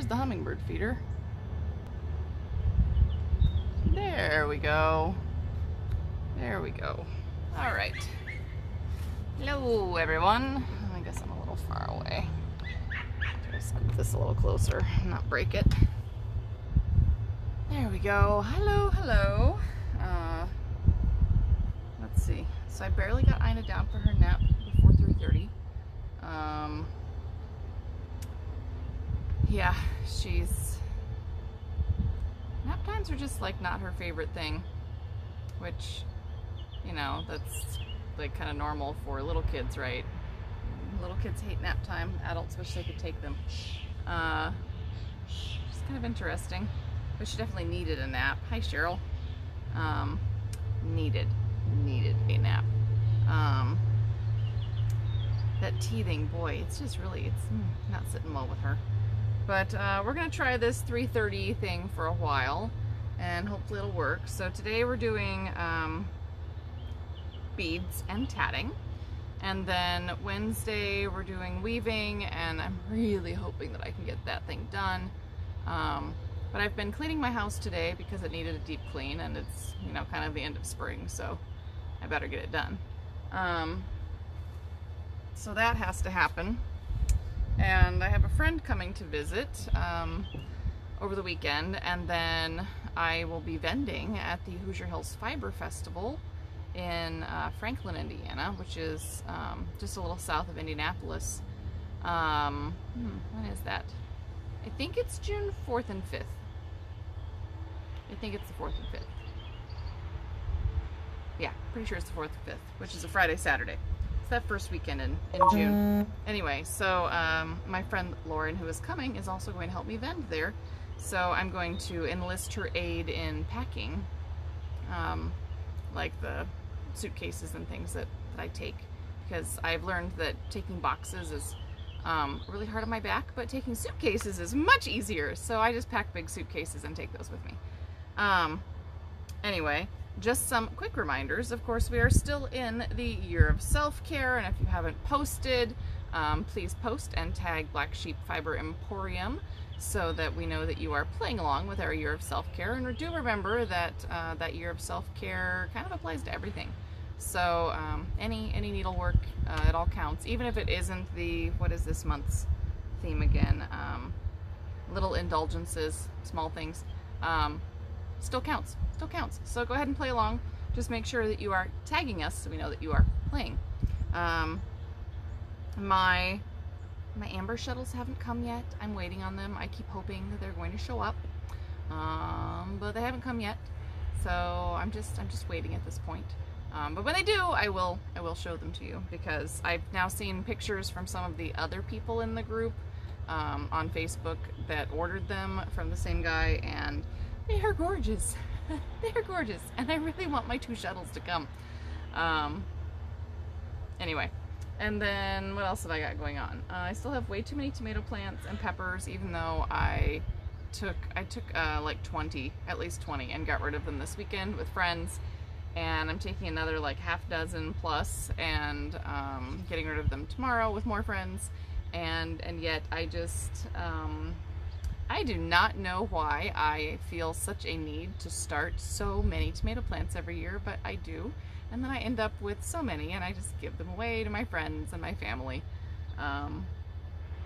there's the hummingbird feeder. There we go. There we go. All right. Hello, everyone. I guess I'm a little far away. Just this a little closer, not break it. There we go. Hello, hello. Uh, let's see. So I barely got Ina down for her nap before 3.30. Um, yeah, she's... Nap times are just like not her favorite thing, which, you know, that's like kind of normal for little kids, right? Little kids hate nap time. Adults wish they could take them. Uh, it's kind of interesting. But she definitely needed a nap. Hi, Cheryl. Um, needed, needed a nap. Um, that teething, boy, it's just really, it's mm, not sitting well with her. But uh, we're going to try this 330 thing for a while, and hopefully it'll work. So today we're doing um, beads and tatting. And then Wednesday we're doing weaving, and I'm really hoping that I can get that thing done. Um, but I've been cleaning my house today because it needed a deep clean, and it's, you know, kind of the end of spring, so I better get it done. Um, so that has to happen and I have a friend coming to visit um, over the weekend and then I will be vending at the Hoosier Hills Fiber Festival in uh, Franklin, Indiana, which is um, just a little south of Indianapolis. Um, hmm, when is that? I think it's June 4th and 5th. I think it's the 4th and 5th. Yeah, pretty sure it's the 4th and 5th, which is a Friday, Saturday that first weekend in, in June. Anyway, so um, my friend Lauren, who is coming, is also going to help me vend there. So I'm going to enlist her aid in packing, um, like the suitcases and things that, that I take. Because I've learned that taking boxes is um, really hard on my back, but taking suitcases is much easier. So I just pack big suitcases and take those with me. Um, anyway, just some quick reminders. Of course, we are still in the year of self-care, and if you haven't posted, um, please post and tag Black Sheep Fiber Emporium so that we know that you are playing along with our year of self-care. And do remember that uh, that year of self-care kind of applies to everything. So um, any any needlework, uh, it all counts, even if it isn't the what is this month's theme again? Um, little indulgences, small things. Um, still counts. Still counts. So go ahead and play along. Just make sure that you are tagging us so we know that you are playing. Um, my my amber shuttles haven't come yet. I'm waiting on them. I keep hoping that they're going to show up, um, but they haven't come yet. So I'm just I'm just waiting at this point. Um, but when they do, I will I will show them to you because I've now seen pictures from some of the other people in the group um, on Facebook that ordered them from the same guy, and they are gorgeous. They're gorgeous. And I really want my two shuttles to come. Um, anyway. And then what else have I got going on? Uh, I still have way too many tomato plants and peppers, even though I took I took uh, like 20, at least 20, and got rid of them this weekend with friends. And I'm taking another like half dozen plus and um, getting rid of them tomorrow with more friends. And and yet I just um, I do not know why I feel such a need to start so many tomato plants every year, but I do. And then I end up with so many and I just give them away to my friends and my family. Um,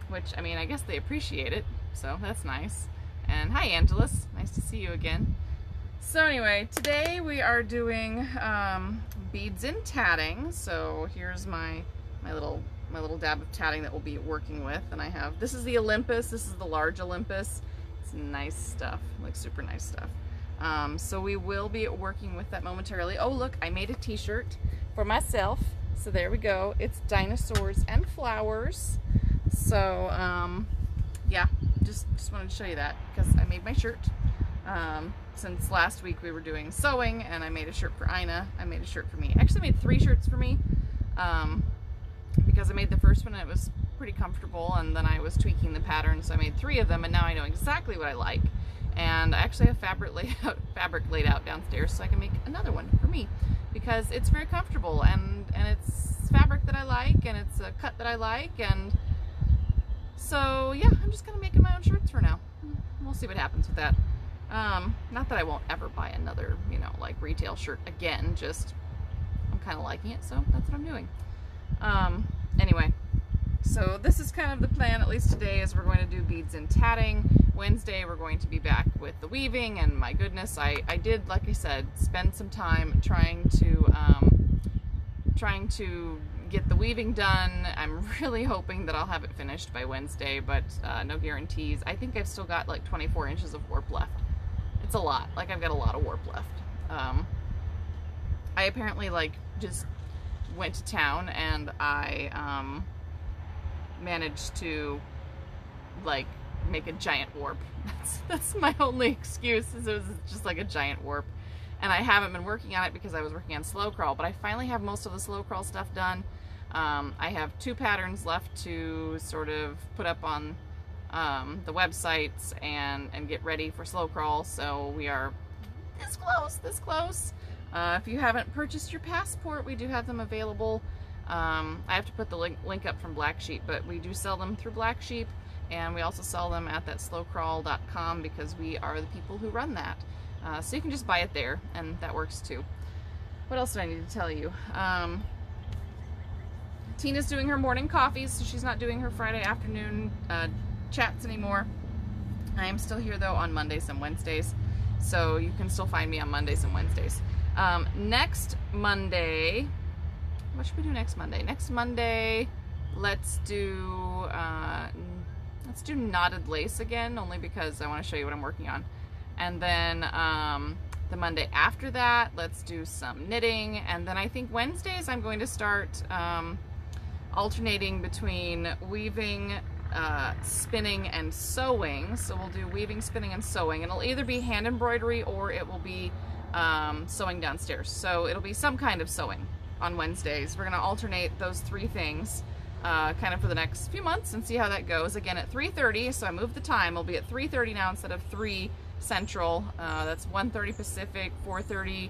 which, I mean, I guess they appreciate it, so that's nice. And hi, Angelus. Nice to see you again. So anyway, today we are doing um, beads and tatting. So here's my, my little my little dab of tatting that we'll be working with. And I have, this is the Olympus, this is the large Olympus. It's nice stuff, like super nice stuff. Um, so we will be working with that momentarily. Oh look, I made a t-shirt for myself. So there we go. It's dinosaurs and flowers. So um, yeah, just, just wanted to show you that because I made my shirt. Um, since last week we were doing sewing and I made a shirt for Ina. I made a shirt for me. I actually made three shirts for me. Um, because I made the first one and it was pretty comfortable and then I was tweaking the pattern so I made three of them and now I know exactly what I like and I actually have fabric laid out, fabric laid out downstairs so I can make another one for me because it's very comfortable and and it's fabric that I like and it's a cut that I like and So yeah, I'm just gonna make my own shirts for now. We'll see what happens with that. Um, not that I won't ever buy another, you know, like retail shirt again, just I'm kind of liking it, so that's what I'm doing. Um, anyway, so this is kind of the plan, at least today, is we're going to do beads and tatting. Wednesday, we're going to be back with the weaving, and my goodness, I, I did, like I said, spend some time trying to, um, trying to get the weaving done. I'm really hoping that I'll have it finished by Wednesday, but uh, no guarantees. I think I've still got like 24 inches of warp left. It's a lot. Like I've got a lot of warp left. Um, I apparently like just went to town and I um, managed to like make a giant warp. That's that's my only excuse. Is it was just like a giant warp, and I haven't been working on it because I was working on slow crawl. But I finally have most of the slow crawl stuff done. Um, I have two patterns left to sort of put up on um, the websites and and get ready for slow crawl. So we are this close, this close. Uh, if you haven't purchased your passport, we do have them available. Um, I have to put the link, link up from Black Sheep, but we do sell them through Black Sheep, and we also sell them at that slowcrawl.com because we are the people who run that. Uh, so you can just buy it there, and that works too. What else do I need to tell you? Um, Tina's doing her morning coffees, so she's not doing her Friday afternoon uh, chats anymore. I am still here though on Mondays and Wednesdays, so you can still find me on Mondays and Wednesdays. Um, next Monday, what should we do next Monday? Next Monday, let's do uh, let's do knotted lace again, only because I want to show you what I'm working on. And then um, the Monday after that, let's do some knitting. And then I think Wednesdays I'm going to start um, alternating between weaving, uh, spinning, and sewing. So we'll do weaving, spinning, and sewing. And it'll either be hand embroidery or it will be um, sewing downstairs. So it'll be some kind of sewing on Wednesdays. We're going to alternate those three things uh, kind of for the next few months and see how that goes. Again, at 3.30, so I moved the time. It'll be at 3.30 now instead of 3 Central. Uh, that's 1.30 Pacific, 4.30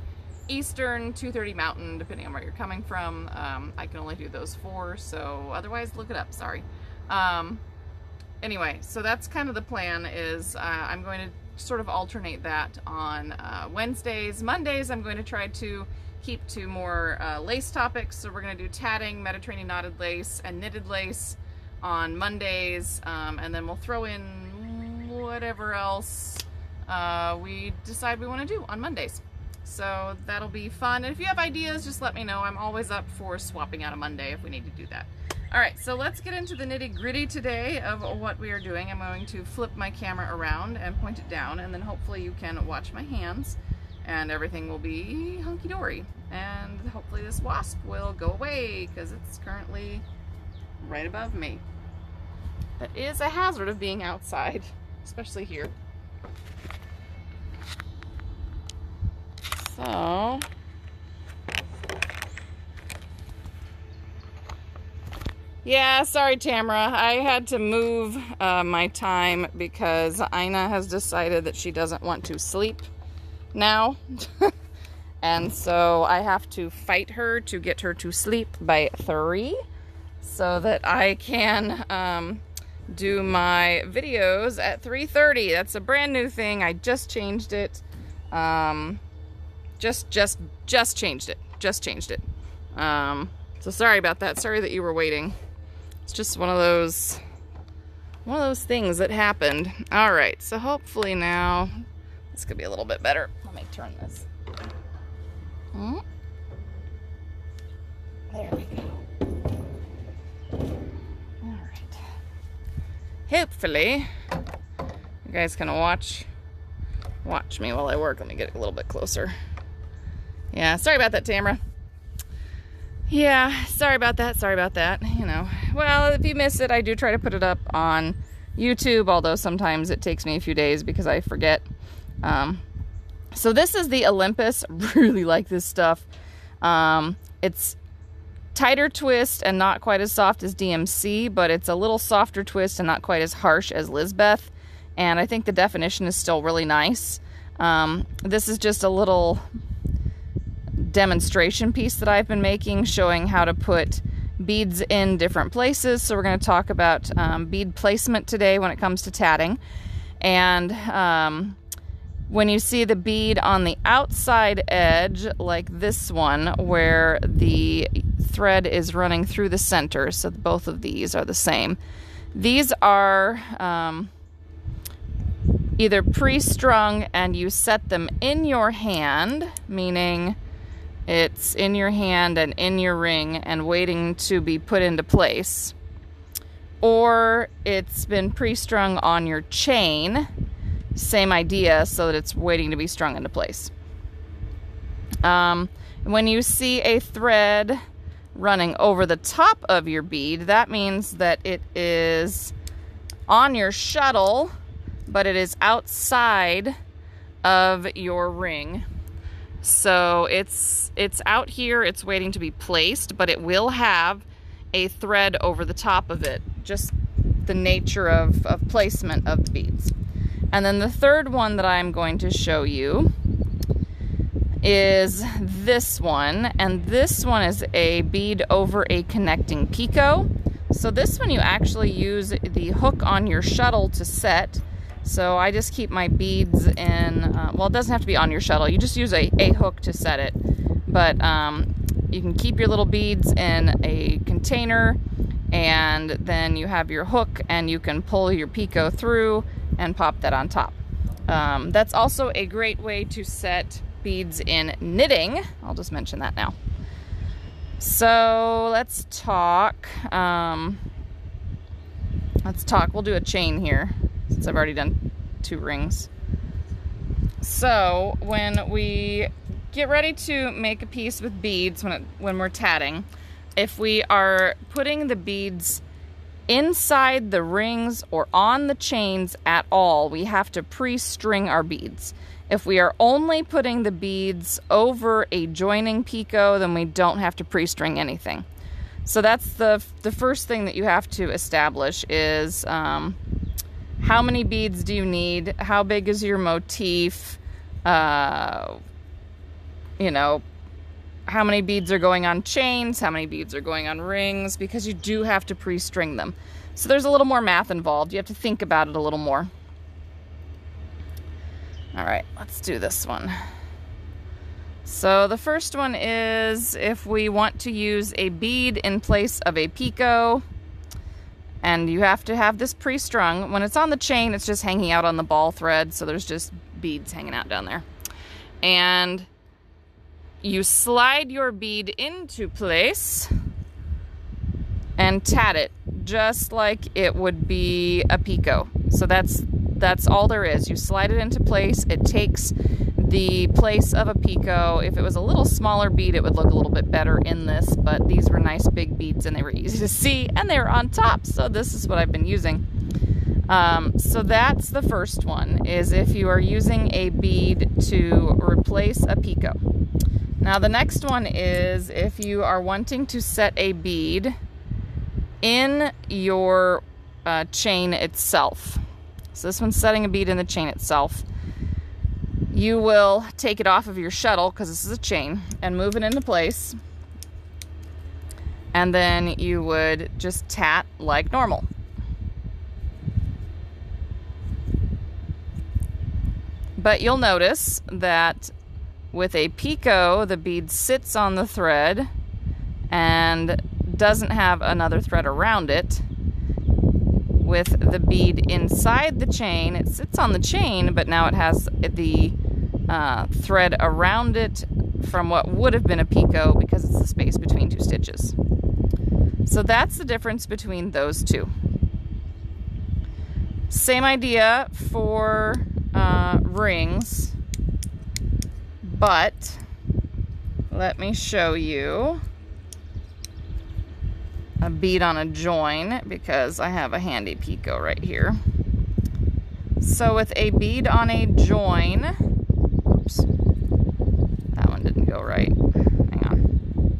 Eastern, 2.30 Mountain, depending on where you're coming from. Um, I can only do those four, so otherwise look it up, sorry. Um, anyway, so that's kind of the plan is uh, I'm going to sort of alternate that on uh, Wednesdays. Mondays, I'm going to try to keep to more uh, lace topics. So we're going to do tatting, Mediterranean knotted lace, and knitted lace on Mondays. Um, and then we'll throw in whatever else uh, we decide we want to do on Mondays. So that'll be fun. And if you have ideas, just let me know. I'm always up for swapping out a Monday if we need to do that. All right, so let's get into the nitty gritty today of what we are doing. I'm going to flip my camera around and point it down, and then hopefully you can watch my hands and everything will be hunky-dory. And hopefully this wasp will go away because it's currently right above me. That is a hazard of being outside, especially here. So, yeah, sorry Tamara. I had to move uh, my time because Ina has decided that she doesn't want to sleep now. and so I have to fight her to get her to sleep by 3 so that I can um, do my videos at 3.30. That's a brand new thing. I just changed it. Um, just, just, just changed it. Just changed it. Um, so sorry about that. Sorry that you were waiting. It's just one of those, one of those things that happened. All right, so hopefully now this could be a little bit better. Let me turn this. Hmm? There we go. All right. Hopefully, you guys can watch watch me while I work. Let me get a little bit closer. Yeah, sorry about that, Tamara. Yeah, sorry about that. Sorry about that. You know, well, if you miss it, I do try to put it up on YouTube, although sometimes it takes me a few days because I forget. Um, so this is the Olympus. Really like this stuff. Um, it's tighter twist and not quite as soft as DMC, but it's a little softer twist and not quite as harsh as Lizbeth. And I think the definition is still really nice. Um, this is just a little demonstration piece that I've been making showing how to put beads in different places. So we're going to talk about um, bead placement today when it comes to tatting. And um, when you see the bead on the outside edge, like this one, where the thread is running through the center, so both of these are the same. These are um, either pre strung and you set them in your hand, meaning it's in your hand and in your ring and waiting to be put into place, or it's been pre strung on your chain same idea so that it's waiting to be strung into place. Um, when you see a thread running over the top of your bead, that means that it is on your shuttle, but it is outside of your ring. So it's it's out here, it's waiting to be placed, but it will have a thread over the top of it. Just the nature of, of placement of the beads. And then the third one that I'm going to show you is this one. And this one is a bead over a connecting picot. So this one you actually use the hook on your shuttle to set. So I just keep my beads in, uh, well, it doesn't have to be on your shuttle. You just use a, a hook to set it. But um, you can keep your little beads in a container and then you have your hook and you can pull your picot through and pop that on top. Um, that's also a great way to set beads in knitting. I'll just mention that now. So let's talk. Um, let's talk. We'll do a chain here since I've already done two rings. So when we get ready to make a piece with beads when, it, when we're tatting, if we are putting the beads inside the rings or on the chains at all, we have to pre-string our beads. If we are only putting the beads over a joining picot, then we don't have to pre-string anything. So that's the, the first thing that you have to establish is um, how many beads do you need? How big is your motif? Uh, you know, how many beads are going on chains, how many beads are going on rings, because you do have to pre-string them. So there's a little more math involved. You have to think about it a little more. All right, let's do this one. So the first one is if we want to use a bead in place of a picot, and you have to have this pre-strung. When it's on the chain, it's just hanging out on the ball thread, so there's just beads hanging out down there. And you slide your bead into place and tat it just like it would be a picot. So that's that's all there is. You slide it into place. It takes the place of a picot. If it was a little smaller bead, it would look a little bit better in this, but these were nice big beads and they were easy to see and they were on top. So this is what I've been using. Um, so that's the first one, is if you are using a bead to replace a picot. Now the next one is if you are wanting to set a bead in your uh, chain itself. So this one's setting a bead in the chain itself. You will take it off of your shuttle, because this is a chain, and move it into place. And then you would just tat like normal. But you'll notice that with a picot, the bead sits on the thread and doesn't have another thread around it. With the bead inside the chain, it sits on the chain, but now it has the uh, thread around it from what would have been a picot because it's the space between two stitches. So that's the difference between those two. Same idea for uh, rings but let me show you a bead on a join because I have a handy picot right here. So with a bead on a join, oops, that one didn't go right. Hang on.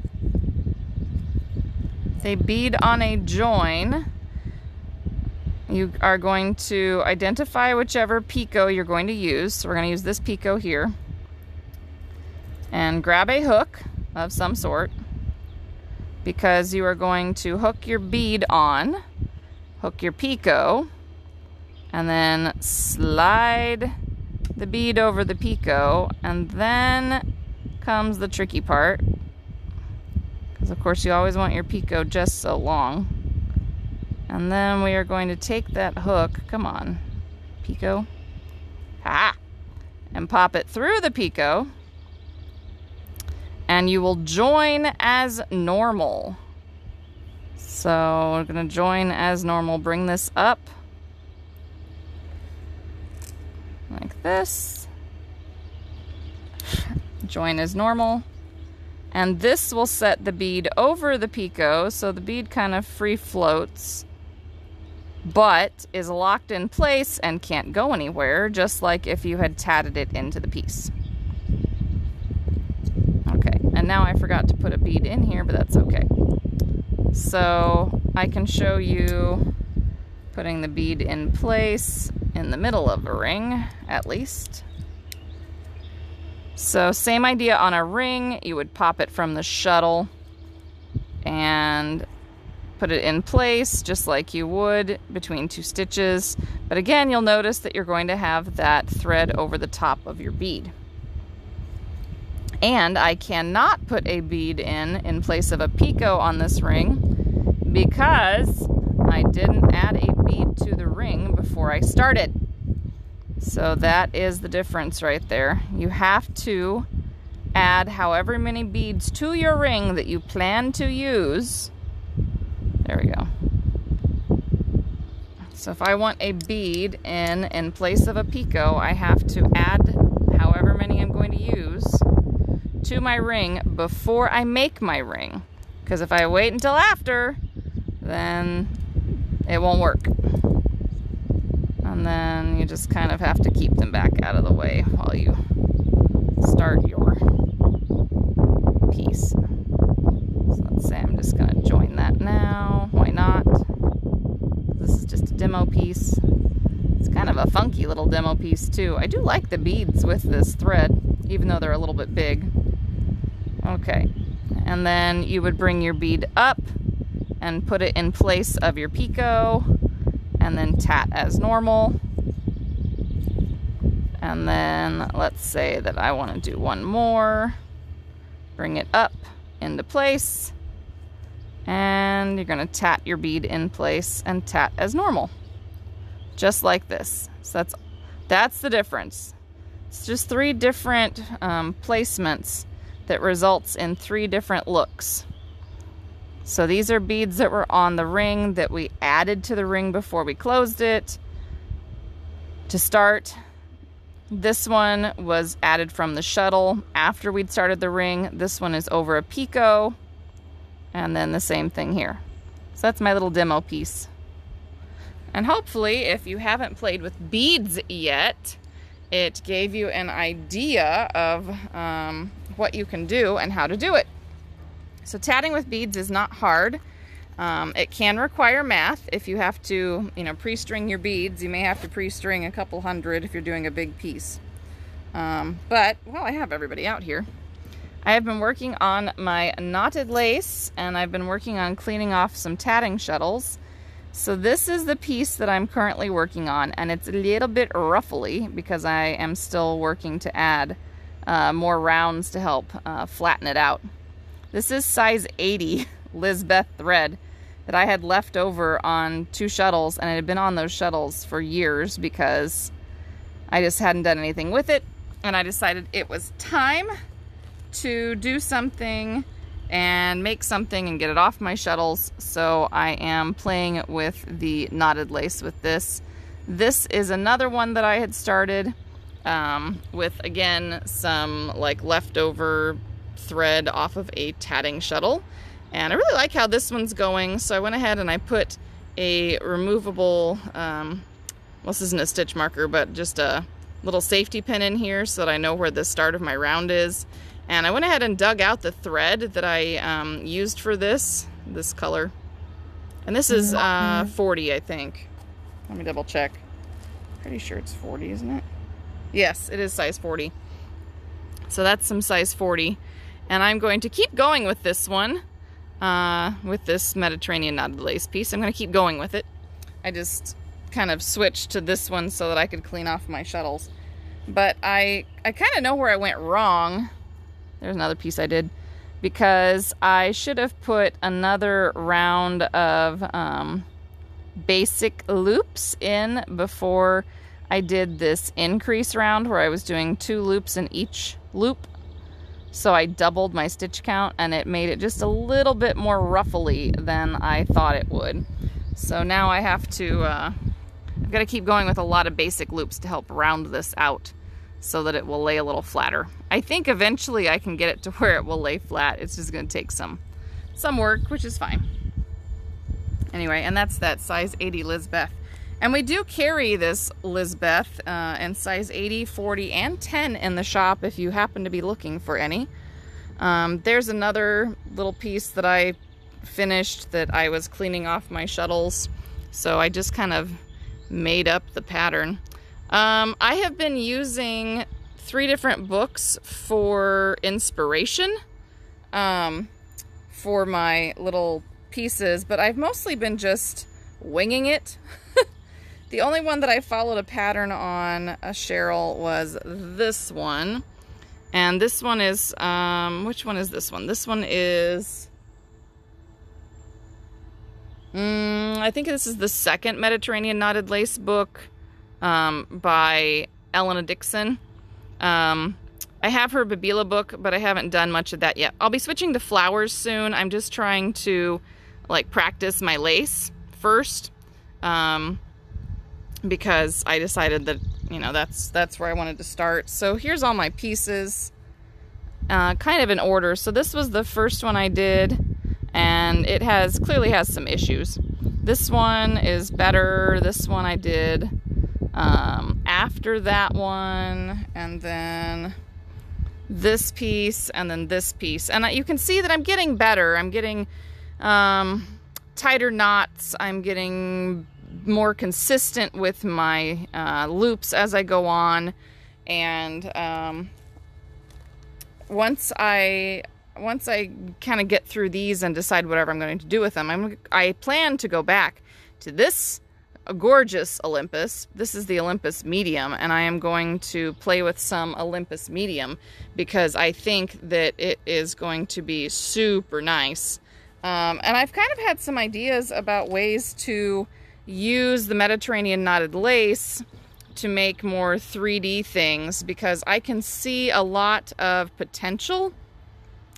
With a bead on a join, you are going to identify whichever picot you're going to use. So we're going to use this picot here and grab a hook of some sort because you are going to hook your bead on, hook your picot, and then slide the bead over the picot, and then comes the tricky part. Because of course you always want your picot just so long. And then we are going to take that hook, come on, picot, ha, and pop it through the picot and you will join as normal. So we're going to join as normal. Bring this up like this. Join as normal. And this will set the bead over the picot so the bead kind of free floats but is locked in place and can't go anywhere, just like if you had tatted it into the piece. Okay and now I forgot to put a bead in here, but that's okay. So I can show you putting the bead in place in the middle of a ring, at least. So same idea on a ring, you would pop it from the shuttle and put it in place just like you would between two stitches. But again, you'll notice that you're going to have that thread over the top of your bead. And I cannot put a bead in in place of a picot on this ring because I didn't add a bead to the ring before I started. So that is the difference right there. You have to add however many beads to your ring that you plan to use. There we go. So if I want a bead in in place of a picot, I have to add however many I'm going to use to my ring before I make my ring. Because if I wait until after, then it won't work. And then you just kind of have to keep them back out of the way while you start your piece. So let's say I'm just going to join that now. Why not? This is just a demo piece. It's kind of a funky little demo piece too. I do like the beads with this thread, even though they're a little bit big. Okay, and then you would bring your bead up and put it in place of your picot and then tat as normal. And then let's say that I want to do one more. Bring it up into place. And you're going to tat your bead in place and tat as normal. Just like this. So that's that's the difference. It's just three different um, placements that results in three different looks. So these are beads that were on the ring that we added to the ring before we closed it. To start, this one was added from the shuttle after we'd started the ring. This one is over a picot. And then the same thing here. So that's my little demo piece. And hopefully, if you haven't played with beads yet, it gave you an idea of um, what you can do and how to do it. So tatting with beads is not hard. Um, it can require math if you have to, you know, pre-string your beads. You may have to pre-string a couple hundred if you're doing a big piece. Um, but, well, I have everybody out here. I have been working on my knotted lace and I've been working on cleaning off some tatting shuttles. So this is the piece that I'm currently working on and it's a little bit ruffly because I am still working to add uh, more rounds to help uh, flatten it out. This is size 80 Lizbeth thread that I had left over on two shuttles and it had been on those shuttles for years because I just hadn't done anything with it and I decided it was time to do something and make something and get it off my shuttles so I am playing with the knotted lace with this. This is another one that I had started um, with again some like leftover thread off of a tatting shuttle and I really like how this one's going. So I went ahead and I put a removable um, well this isn't a stitch marker but just a little safety pin in here so that I know where the start of my round is. And I went ahead and dug out the thread that I um, used for this this color. And this is uh, mm-hmm. 40 I think. Let me double check. Pretty sure it's 40 isn't it? Yes, it is size 40. So that's some size 40. And I'm going to keep going with this one uh, with this Mediterranean knotted lace piece. I'm going to keep going with it. I just kind of switched to this one so that I could clean off my shuttles. But I, I kind of know where I went wrong. There's another piece I did. Because I should have put another round of um, basic loops in before I did this increase round where I was doing two loops in each loop. So I doubled my stitch count and it made it just a little bit more ruffly than I thought it would. So now I have to, uh, I've got to keep going with a lot of basic loops to help round this out so that it will lay a little flatter. I think eventually I can get it to where it will lay flat. It's just going to take some, some work, which is fine. Anyway, and that's that size 80 Lizbeth. And we do carry this Lizbeth uh, in size 80, 40, and 10 in the shop if you happen to be looking for any. Um, there's another little piece that I finished that I was cleaning off my shuttles. So I just kind of made up the pattern. Um, I have been using three different books for inspiration um, for my little pieces, but I've mostly been just winging it. the only one that I followed a pattern on, a uh, Cheryl, was this one. And this one is, um, which one is this one? This one is, mm, I think this is the second Mediterranean Knotted Lace book um, by Elena Dickson. Um, I have her Babila book, but I haven't done much of that yet. I'll be switching to flowers soon. I'm just trying to like practice my lace first um, because I decided that you know that's that's where I wanted to start. So here's all my pieces, uh, kind of in order. So this was the first one I did, and it has clearly has some issues. This one is better. This one I did um, after that one, and then this piece, and then this piece, and you can see that I'm getting better. I'm getting um, tighter knots. I'm getting more consistent with my uh, loops as I go on. And um, once I once I kind of get through these and decide whatever I'm going to do with them, I'm, I plan to go back to this gorgeous Olympus. This is the Olympus Medium, and I am going to play with some Olympus Medium because I think that it is going to be super nice um, and I've kind of had some ideas about ways to use the Mediterranean knotted lace to make more 3D things because I can see a lot of potential,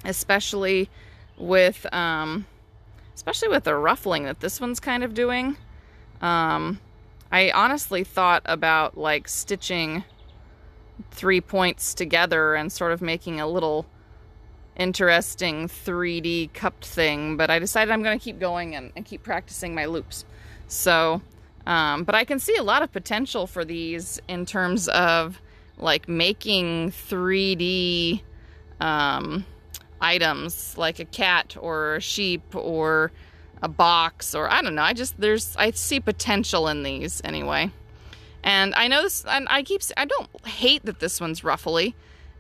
especially with um, especially with the ruffling that this one's kind of doing. Um, I honestly thought about like stitching three points together and sort of making a little interesting 3D cupped thing, but I decided I'm going to keep going and, and, keep practicing my loops. So, um, but I can see a lot of potential for these in terms of like making 3D um, items like a cat or a sheep or a box or I don't know. I just, there's, I see potential in these anyway. And I know this, and I keep, I don't hate that this one's ruffly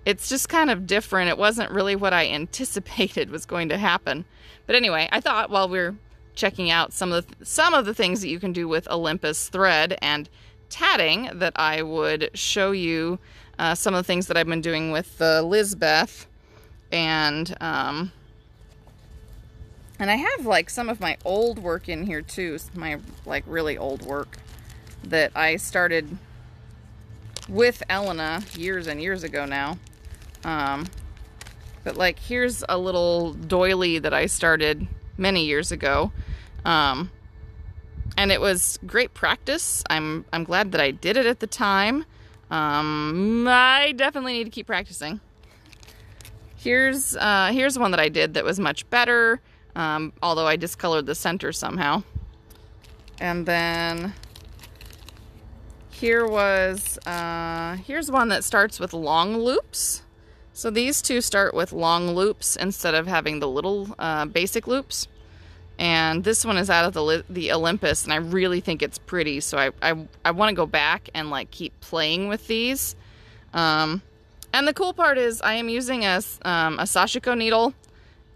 it's just kind of different. It wasn't really what I anticipated was going to happen. But anyway, I thought while we are checking out some of the, some of the things that you can do with Olympus thread and tatting that I would show you uh, some of the things that I've been doing with the Lizbeth and um, and I have like some of my old work in here too, my like really old work that I started with Elena years and years ago now. Um, but like, here's a little doily that I started many years ago. Um, and it was great practice. I'm, I'm glad that I did it at the time. Um, I definitely need to keep practicing. Here's, uh, here's one that I did that was much better. Um, although I discolored the center somehow. And then here was, uh, here's one that starts with long loops. So these two start with long loops instead of having the little uh, basic loops. And this one is out of the, the Olympus and I really think it's pretty. So I, I, I want to go back and like keep playing with these. Um, and the cool part is I am using a, um, a Sashiko needle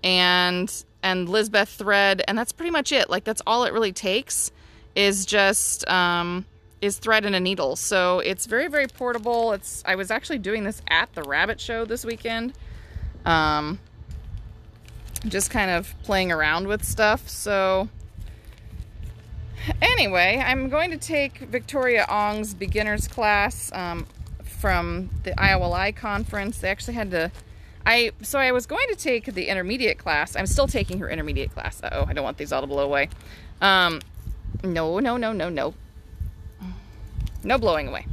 and and Lizbeth thread, and that's pretty much it. Like that's all it really takes is just um, is thread and a needle. So it's very very portable. It's I was actually doing this at the rabbit show this weekend. Um, just kind of playing around with stuff. So anyway, I'm going to take Victoria Ong's beginner's class um, from the IOLI conference. They actually had to, I, so I was going to take the intermediate class. I'm still taking her intermediate class. Uh oh I don't want these all to blow away. Um, no, no, no, no, no. No blowing away.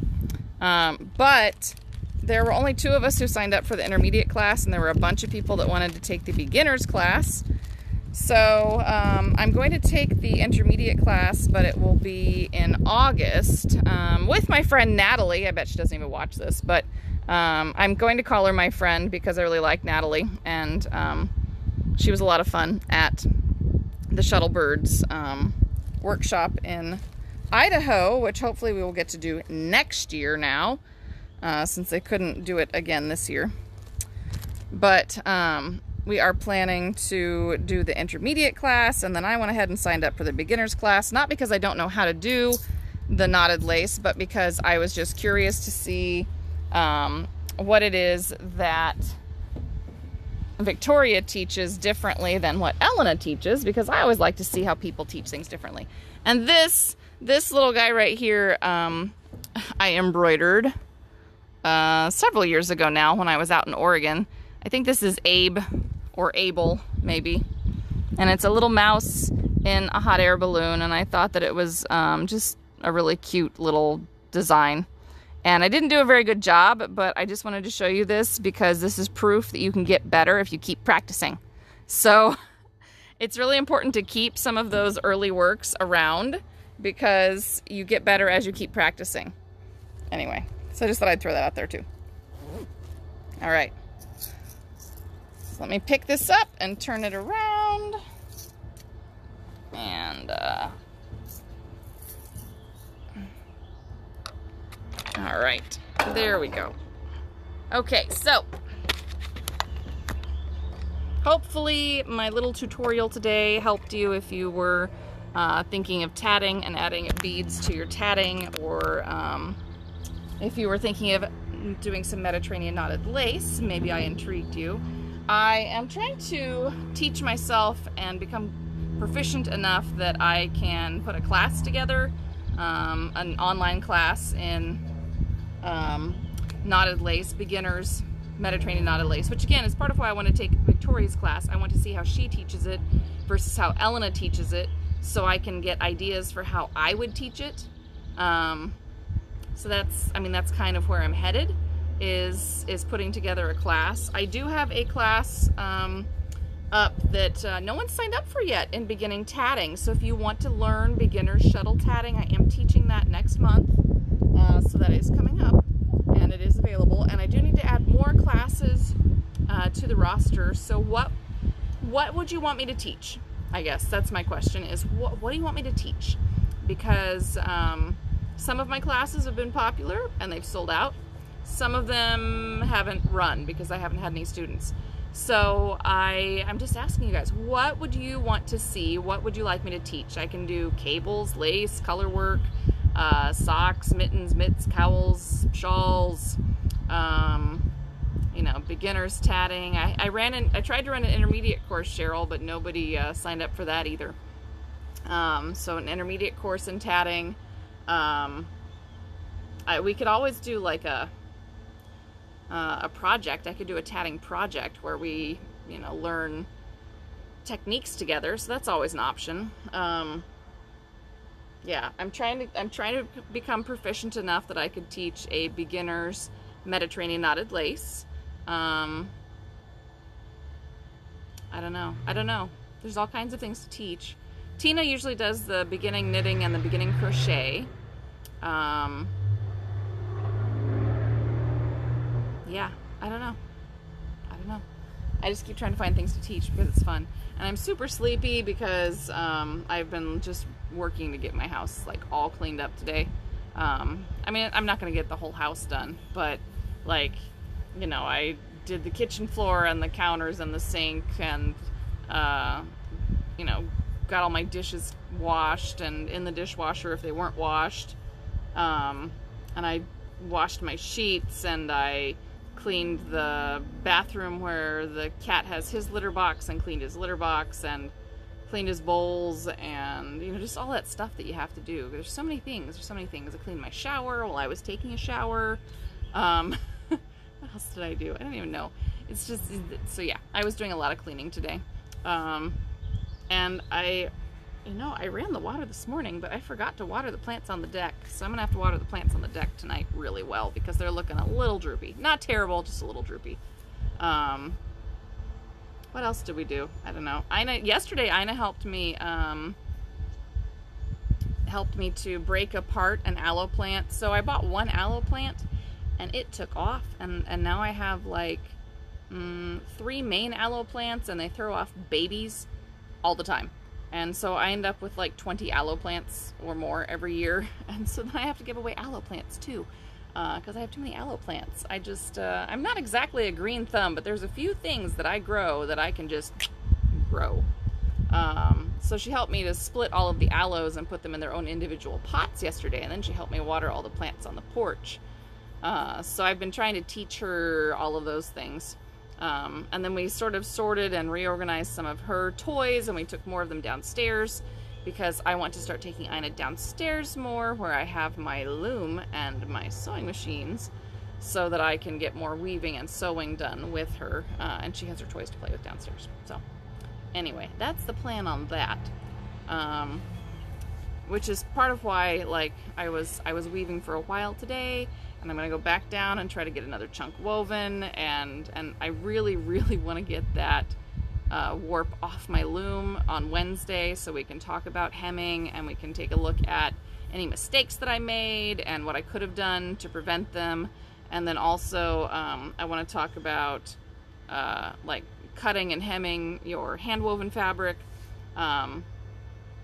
Um, but there were only two of us who signed up for the intermediate class, and there were a bunch of people that wanted to take the beginner's class. So um, I'm going to take the intermediate class, but it will be in August um, with my friend Natalie. I bet she doesn't even watch this, but um, I'm going to call her my friend because I really like Natalie, and um, she was a lot of fun at the Shuttlebirds um, workshop in Idaho, which hopefully we will get to do next year now, uh, since they couldn't do it again this year. But um, we are planning to do the intermediate class and then I went ahead and signed up for the beginner's class not because I don't know how to do the knotted lace but because I was just curious to see um, what it is that Victoria teaches differently than what Elena teaches because I always like to see how people teach things differently and this this little guy right here um, I embroidered uh, several years ago now when I was out in Oregon I think this is Abe or Abel, maybe. And it's a little mouse in a hot air balloon, and I thought that it was um, just a really cute little design. And I didn't do a very good job, but I just wanted to show you this because this is proof that you can get better if you keep practicing. So it's really important to keep some of those early works around because you get better as you keep practicing. Anyway, so I just thought I'd throw that out there too. All right. So let me pick this up and turn it around. And, uh, all right, there we go. Okay, so hopefully my little tutorial today helped you if you were uh, thinking of tatting and adding beads to your tatting or um, if you were thinking of doing some Mediterranean knotted lace, maybe I intrigued you. I am trying to teach myself and become proficient enough that I can put a class together, um, an online class in um, knotted lace, beginners, Mediterranean knotted lace, which again is part of why I want to take Victoria's class. I want to see how she teaches it versus how Elena teaches it so I can get ideas for how I would teach it. Um, so that's, I mean, that's kind of where I'm headed is is putting together a class. I do have a class um, up that uh, no one signed up for yet in beginning tatting. So if you want to learn beginner shuttle tatting, I am teaching that next month. Uh, so that is coming up and it is available. And I do need to add more classes uh, to the roster. So what what would you want me to teach? I guess that's my question is what, what do you want me to teach? Because um, some of my classes have been popular and they've sold out some of them haven't run because I haven't had any students. So I, I'm just asking you guys, what would you want to see? What would you like me to teach? I can do cables, lace, color work, uh, socks, mittens, mitts, cowls, shawls, um, you know, beginners tatting. I, I ran in, I tried to run an intermediate course, Cheryl, but nobody uh, signed up for that either. Um, so an intermediate course in tatting. Um, I, we could always do like a uh, a project. I could do a tatting project where we, you know, learn techniques together. So that's always an option. Um, yeah, I'm trying to I'm trying to become proficient enough that I could teach a beginner's Mediterranean knotted lace. Um, I don't know. I don't know. There's all kinds of things to teach. Tina usually does the beginning knitting and the beginning crochet. Um, yeah, I don't know. I don't know. I just keep trying to find things to teach because it's fun. And I'm super sleepy because um, I've been just working to get my house like all cleaned up today. Um, I mean, I'm not going to get the whole house done, but like, you know, I did the kitchen floor and the counters and the sink and uh, you know, got all my dishes washed and in the dishwasher if they weren't washed. Um, and I washed my sheets and I cleaned the bathroom where the cat has his litter box and cleaned his litter box and cleaned his bowls and you know just all that stuff that you have to do. There's so many things. There's so many things. I cleaned my shower while i was taking a shower. Um, what else did i do i don't even know it's just so yeah i was doing a lot of cleaning today um, and i you know i ran the water this morning but i forgot to water the plants on the deck so i'm gonna have to water the plants on the deck tonight really well because they're looking a little droopy not terrible just a little droopy um, what else did we do? I don't know. Ina yesterday Ina helped me um, helped me to break apart an aloe plant. So I bought one aloe plant and it took off and and now I have like mm, three main aloe plants and they throw off babies all the time. And so I end up with like 20 aloe plants or more every year. And so then I have to give away aloe plants too because uh, I have too many aloe plants. I just, uh, I'm not exactly a green thumb, but there's a few things that I grow that I can just grow. Um, so she helped me to split all of the aloes and put them in their own individual pots yesterday, and then she helped me water all the plants on the porch. Uh, so I've been trying to teach her all of those things. Um, and then we sort of sorted and reorganized some of her toys, and we took more of them downstairs because I want to start taking Ina downstairs more where I have my loom and my sewing machines so that I can get more weaving and sewing done with her uh, and she has her toys to play with downstairs. So anyway, that's the plan on that. Um, which is part of why like I was I was weaving for a while today and I'm gonna go back down and try to get another chunk woven and and I really really want to get that uh, warp off my loom on Wednesday so we can talk about hemming and we can take a look at any mistakes that I made and what I could have done to prevent them. And then also um, I want to talk about uh, like cutting and hemming your hand woven fabric. Um,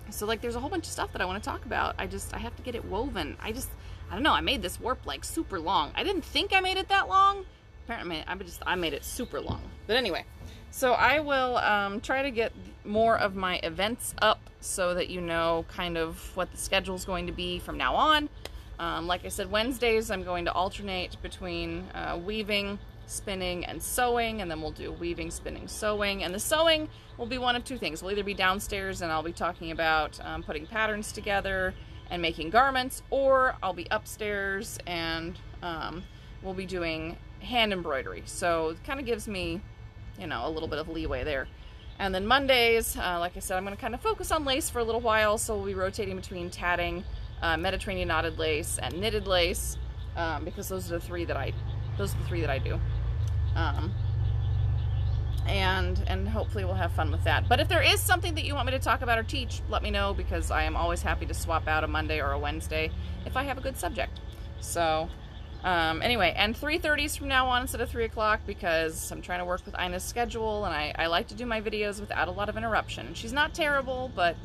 so like there's a whole bunch of stuff that I want to talk about. I just, I have to get it woven. I just, I don't know, I made this warp like super long. I didn't think I made it that long. Apparently I just, I made it super long. But anyway, so I will um, try to get more of my events up so that you know kind of what the schedule is going to be from now on. Um, like I said, Wednesdays I'm going to alternate between uh, weaving, spinning, and sewing, and then we'll do weaving, spinning, sewing. And the sewing will be one of two things. We'll either be downstairs and I'll be talking about um, putting patterns together and making garments, or I'll be upstairs and um, we'll be doing hand embroidery. So it kind of gives me you know, a little bit of leeway there. And then Mondays, uh, like I said, I'm going to kind of focus on lace for a little while, so we'll be rotating between tatting, uh, Mediterranean knotted lace, and knitted lace, um, because those are the three that I, those are the three that I do. Um, and and hopefully we'll have fun with that. But if there is something that you want me to talk about or teach, let me know because I am always happy to swap out a Monday or a Wednesday if I have a good subject. So um, anyway, and 3.30s from now on instead of 3 o'clock because I'm trying to work with Ina's schedule and I, I like to do my videos without a lot of interruption. She's not terrible, but,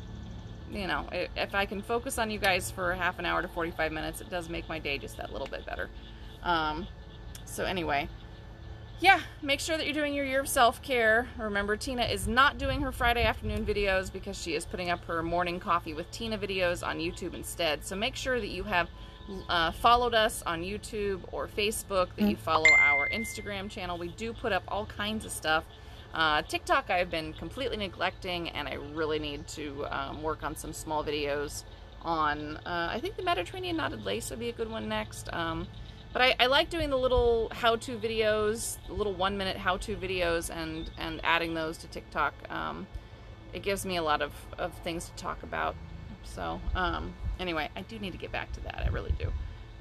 you know, if I can focus on you guys for half an hour to 45 minutes, it does make my day just that little bit better. Um, so anyway, yeah, make sure that you're doing your year of self-care. Remember, Tina is not doing her Friday afternoon videos because she is putting up her morning coffee with Tina videos on YouTube instead. So make sure that you have uh, followed us on YouTube or Facebook, that you mm. follow our Instagram channel. We do put up all kinds of stuff. Uh, TikTok I've been completely neglecting and I really need to um, work on some small videos on, uh, I think the Mediterranean Knotted Lace would be a good one next. Um, but I, I, like doing the little how-to videos, little one-minute how-to videos and, and adding those to TikTok. Um, it gives me a lot of, of things to talk about. So, um, Anyway, I do need to get back to that. I really do.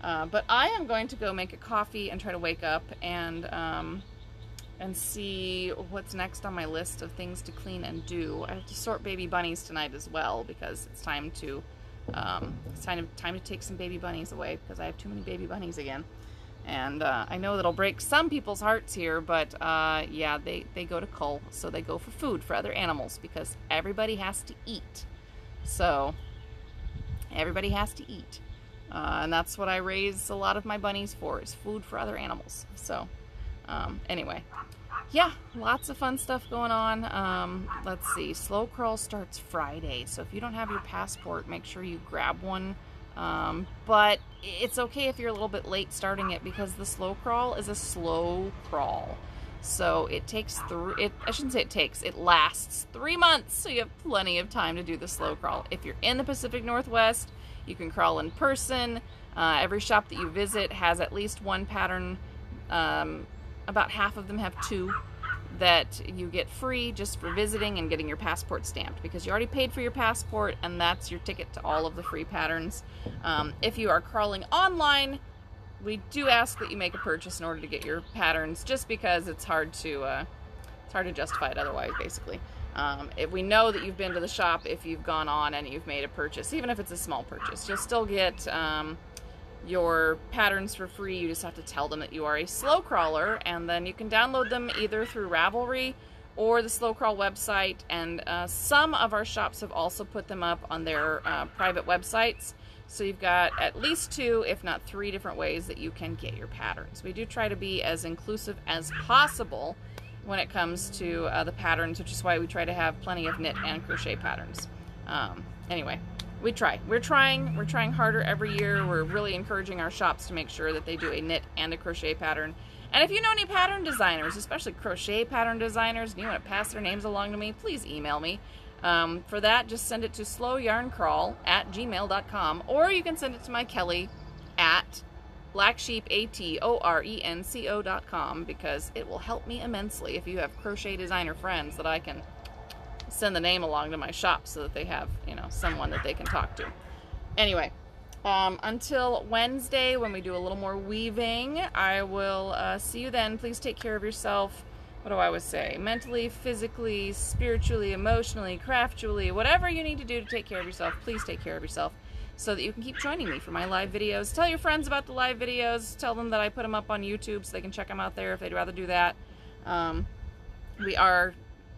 Uh, but I am going to go make a coffee and try to wake up and um, and see what's next on my list of things to clean and do. I have to sort baby bunnies tonight as well because it's time to um, it's time to, time to take some baby bunnies away because I have too many baby bunnies again. And uh, I know that'll break some people's hearts here, but uh, yeah, they, they go to cull, so they go for food for other animals because everybody has to eat. So Everybody has to eat. Uh, and that's what I raise a lot of my bunnies for, is food for other animals. So, um, anyway. yeah, lots of fun stuff going on. Um, let's see, Slow Crawl starts Friday, so if you don't have your passport, make sure you grab one. Um, but it's okay if you're a little bit late starting it because the Slow Crawl is a slow crawl. So it takes three, I shouldn't say it takes, it lasts three months, so you have plenty of time to do the slow crawl. If you're in the Pacific Northwest, you can crawl in person. Uh, every shop that you visit has at least one pattern. Um, about half of them have two that you get free just for visiting and getting your passport stamped because you already paid for your passport and that's your ticket to all of the free patterns. Um, if you are crawling online, we do ask that you make a purchase in order to get your patterns just because it's hard to uh, it's hard to justify it otherwise basically um, if we know that you've been to the shop if you've gone on and you've made a purchase even if it's a small purchase you'll still get um, your patterns for free you just have to tell them that you are a slow crawler and then you can download them either through Ravelry or the slow crawl website and uh, some of our shops have also put them up on their uh, private websites so you've got at least two, if not three different ways that you can get your patterns. We do try to be as inclusive as possible when it comes to uh, the patterns, which is why we try to have plenty of knit and crochet patterns. Um, anyway, we try. We're trying. We're trying harder every year. We're really encouraging our shops to make sure that they do a knit and a crochet pattern. And if you know any pattern designers, especially crochet pattern designers, and you want to pass their names along to me, please email me. Um, for that, just send it to slowyarncrawl at gmail.com or you can send it to my Kelly at blacksheep.atorenco.com because it will help me immensely if you have crochet designer friends that I can send the name along to my shop so that they have, you know, someone that they can talk to. Anyway, um, until Wednesday when we do a little more weaving, I will uh, see you then. Please take care of yourself what do I always say? Mentally, physically, spiritually, emotionally, craftually, whatever you need to do to take care of yourself, please take care of yourself so that you can keep joining me for my live videos. Tell your friends about the live videos. Tell them that I put them up on YouTube so they can check them out there if they'd rather do that. Um, we are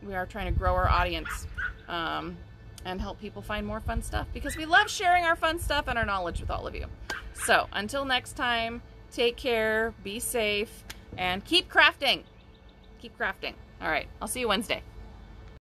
we are trying to grow our audience um, and help people find more fun stuff because we love sharing our fun stuff and our knowledge with all of you. So until next time, take care, be safe, and keep crafting keep crafting. All right, I'll see you Wednesday.